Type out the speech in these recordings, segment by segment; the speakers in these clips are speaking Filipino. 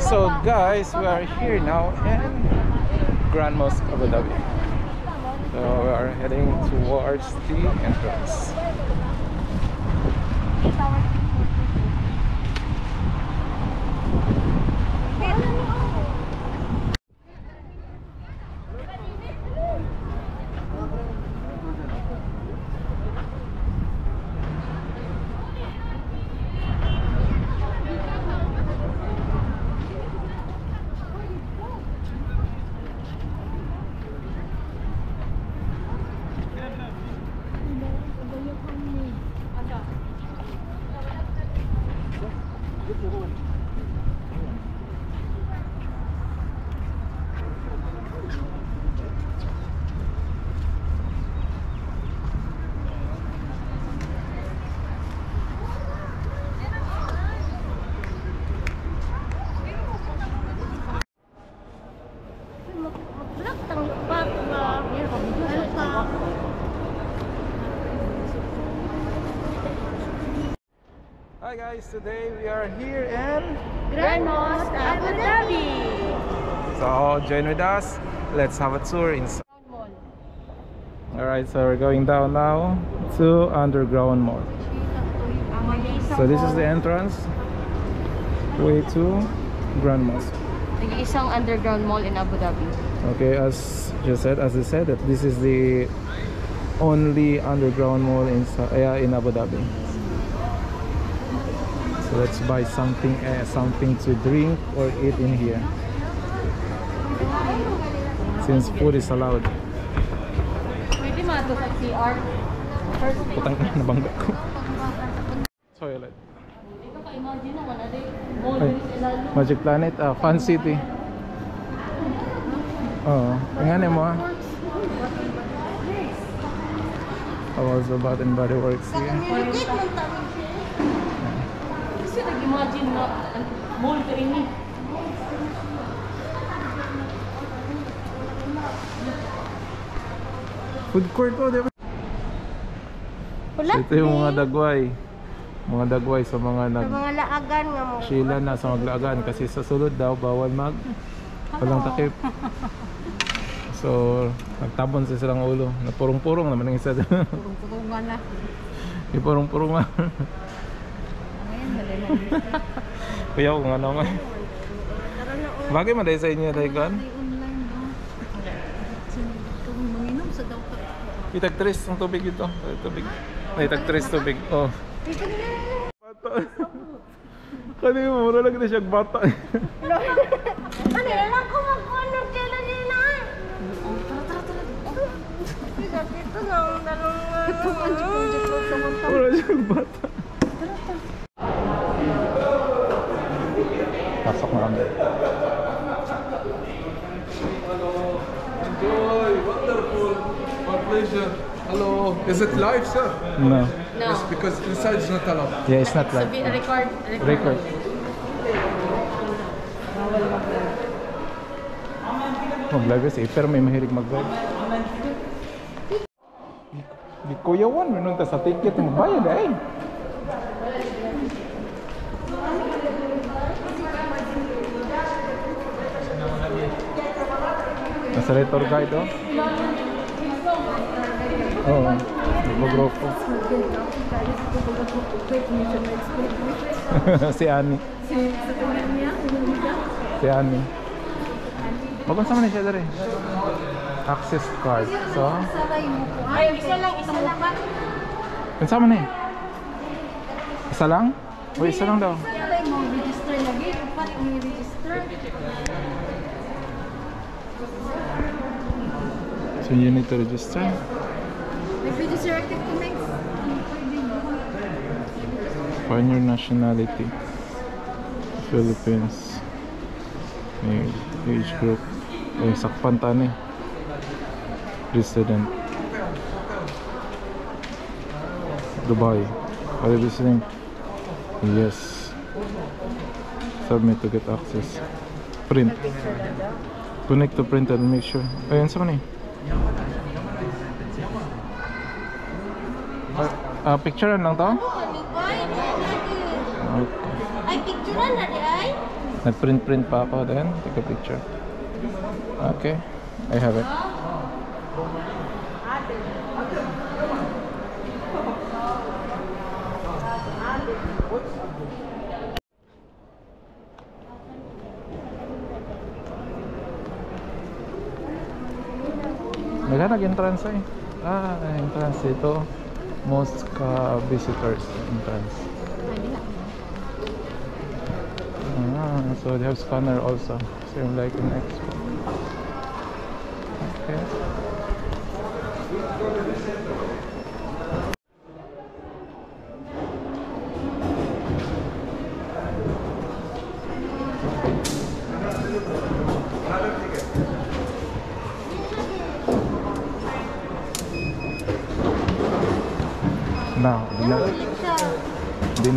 So guys, we are here now in Grand Mosque Abu Dhabi. So we are heading towards the entrance. Mag-vlog guys, today we are here in Grand Mosque Abu Dhabi. So join with us. Let's have a tour inside. Alright, so we're going down now to Underground Mall. So this is the entrance way to Grand Mosque. Nag-iisang underground mall in Abu Dhabi. Okay, as you said, as I said, that this is the only underground mall in uh, in Abu Dhabi. So let's buy something, uh, something to drink or eat in here. Since food is allowed. Pwede mato sa CR. First place. Putang ina, nabangga ko. Toilet. Ito ka imagine naman na rin. Mall Ay. Magic Planet, ah, Fun City. Oo. Tingnan mo ah. Oh, also Bath and Body Works here. Kasi nag-imagine na ka ini. Food court to, di ba? Wala. Ito yung mga dagway. Mga dagway sa mga Sa nag mga laagan nga mo. Sheila na sa maglaagan kasi sa sulod daw bawal mag walang takip. So, nagtabon sa silang ulo. Napurong-purong naman ang isa. Purong-purungan na. Ipurong-purong na. Kuya ko nga ano nga. Na o. Bagay man dahil sa inyo dahil kan? Itag tres ang tubig ito. Tubig. Ay, itag tres tubig. Oh. Na. Bata. Kani mo, mura lang na siya bata. Ano yan lang kung mag-honor kailan yun na. Ito na ang dalong Ito ang bata. Pleasure. Hello, is it live, sir? No. No. Yes, because inside is not allowed. Yeah, it's not like Sabi, record. record. Mag-vlog kasi, pero may mahilig mag-vlog. Di kuyawan, minunta sa ticket, magbayad eh. Nasa tour guide oh. Oo, nagbo-grupo. si Ani. Si Ani. Magunsa man siya dere. Access card. So, Ay, isa lang, isa lang ba? kunsa man eh? Isa lang? O isa lang daw. Register lagi. Upat mo register. So you need to register. Next. Find your nationality. Philippines. May age group. Eh, sakpan ta ni. Resident. Dubai. Are you listening? Yes. Submit to get access. Print. Connect to print and make sure. Ayan sa ni. Ah, picture lang to? Ano Lugay? Okay. Ay, picture na di ay. Nag-print-print pa ako then. Take a picture. Okay. I have it. Naghanag entrance eh. Ah, entrance dito. Most ka visitors entrance. Ah, so they have scanner also. Same like in Expo. Okay.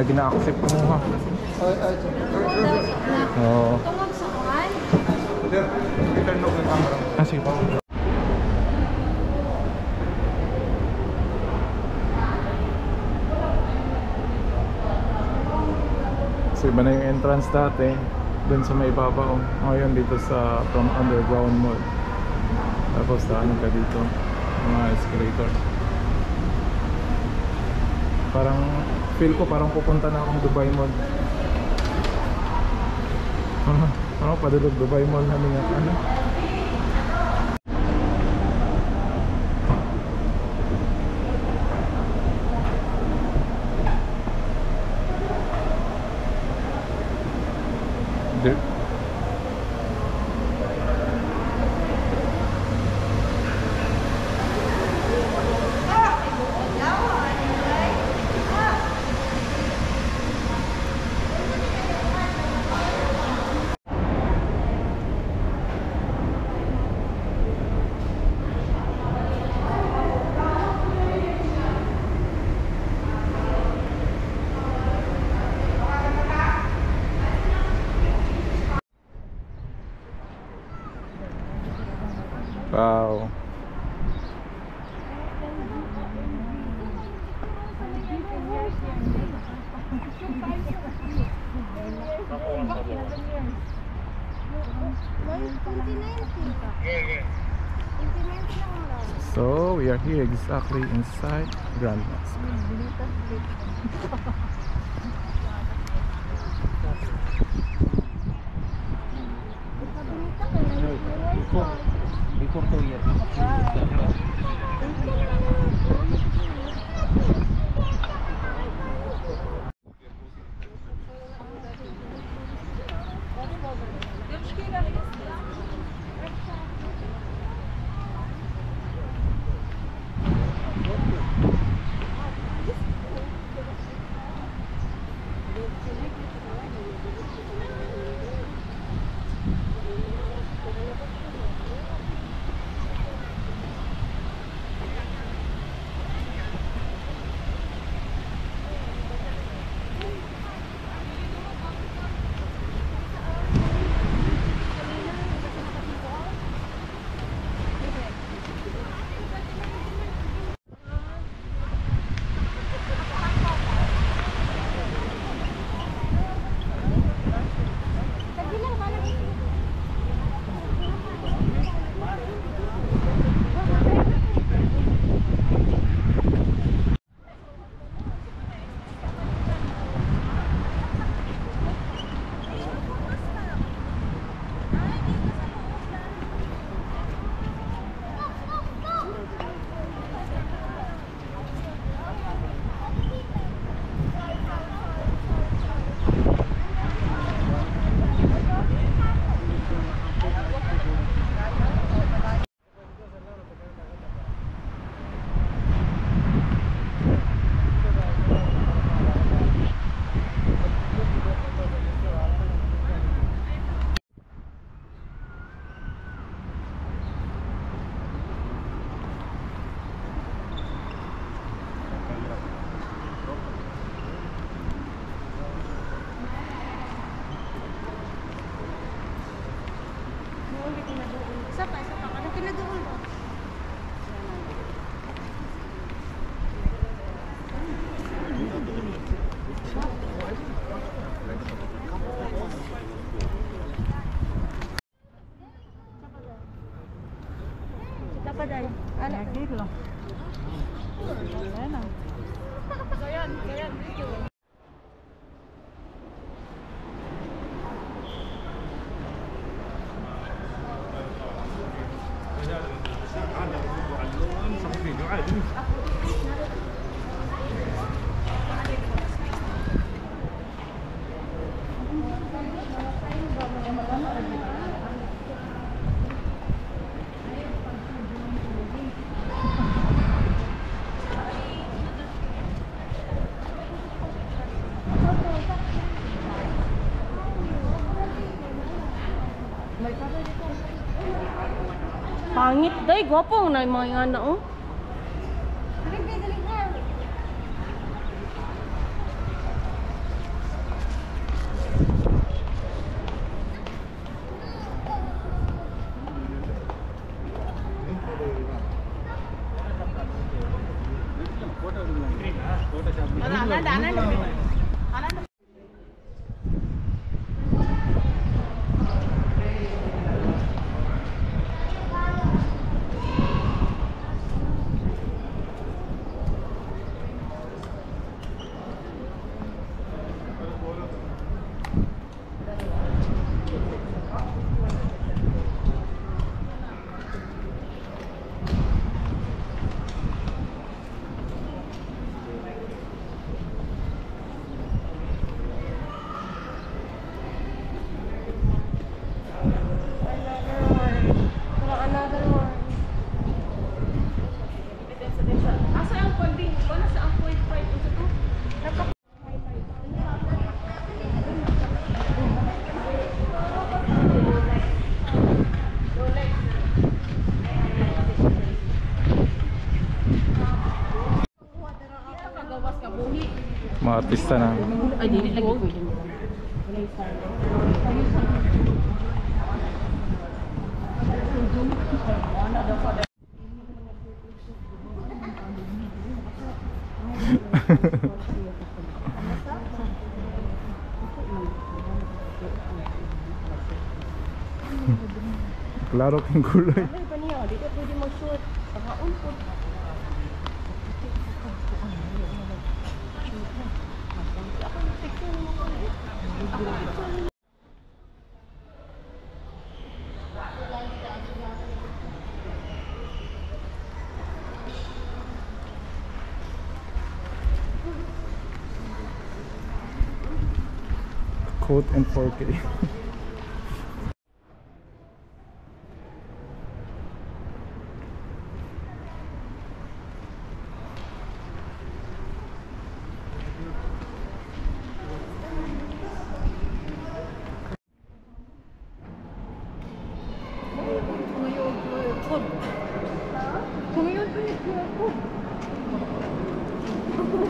Na gina-accept kumuha. Oo. Tungod sa kuhan. Ah, sige po. So iba na yung entrance dati dun sa may babaw. Ngayon dito sa from underground mall. Tapos daanan ka dito. Mga escalator. Parang feel ko parang pupunta na akong Dubai Mall. Ano? Ano? Padulog Dubai Mall namin. Ano? So we are here exactly inside Grand Mosque. Day. Ano? Pangit day, gwapo na mga anak oh. Another one. Asa ang funding? Wala sa ang point five ito to? Gawas ka buhi. Mga artista na. Ay, dili lagi pwede Coat and 4K.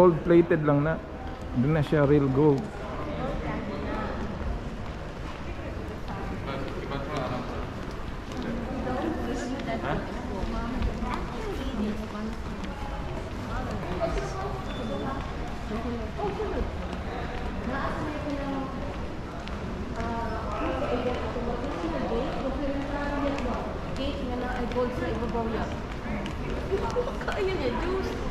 Gold plated lang na. Hindi na siya real gold. Gate nga na ay gold sa ibabaw niya. Kaya niya, juice.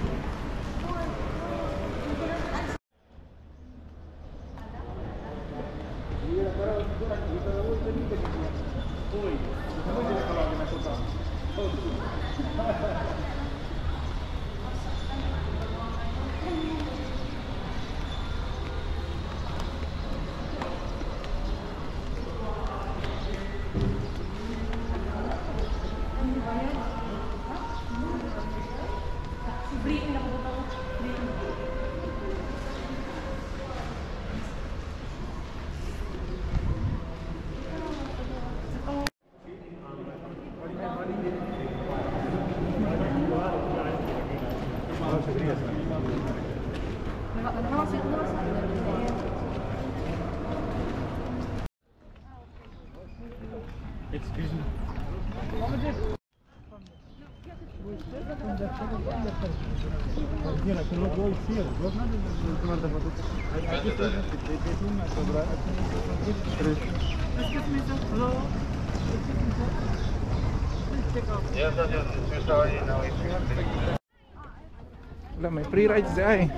Wala, may free rides di ay.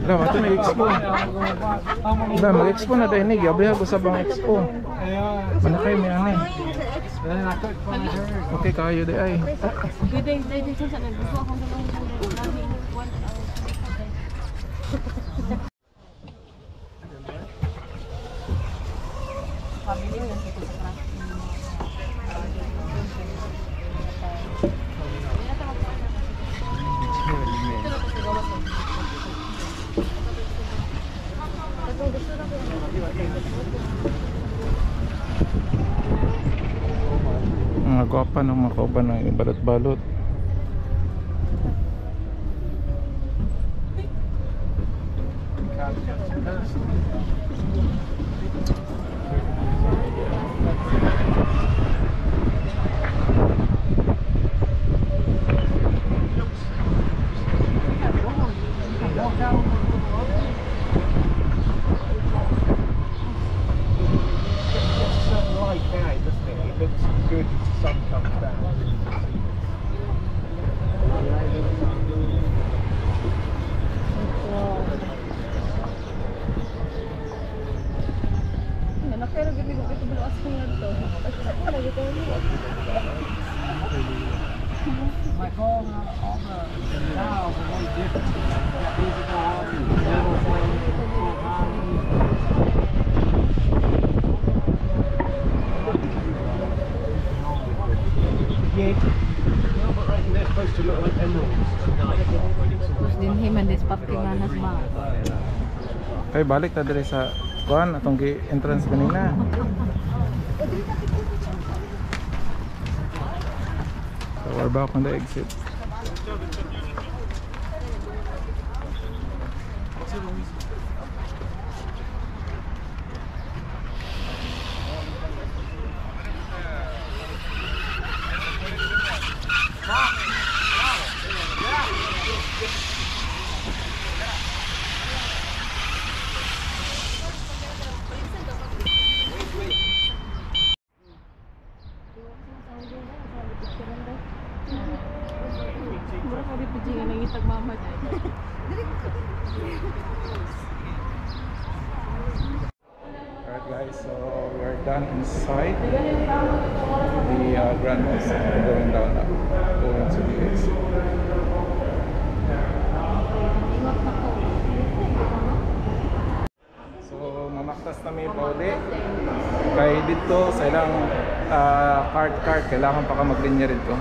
Wala, mato may expo. Wala, mag-expo na dahil nig. Yabi ako sa bang expo. Ano kayo may ani? Okay kayo di ay. Pwede, pwede siya sa naggusto akong dalawang bulan. Lagi, one hour. Pabili yan dito sa gwapa ng mga kauban ng balot-balot. supposed to look like emeralds. Dinhi man this papkingan as ma. Kay balik ta dire sa kuan atong gi entrance kanina. so we're back on the exit. Thank you. tagmamatay. Alright guys, so we're done inside the uh, Grand Mosque. We're going down now, going to the exit. So mamaktas na may pauli. Kaya dito sa ilang uh, card card, kailangan pa ka mag-linya rin to.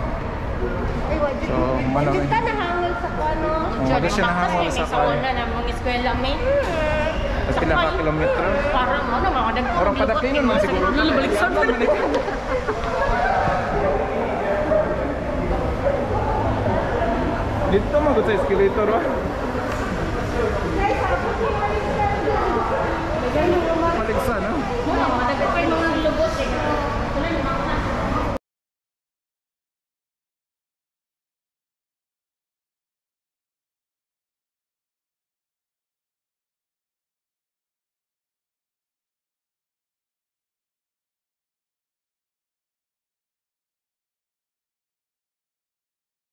So, malaki. Hindi ka nahangol sa kuano. Wala siya nahangol sa Sa kanya. una na mga eskwela may. Tapos pila ka kilometro. Parang ano, mga dagko. Orang padakinon man siguro. Balik sa Dito mo sa escalator ah. Maligsan ah.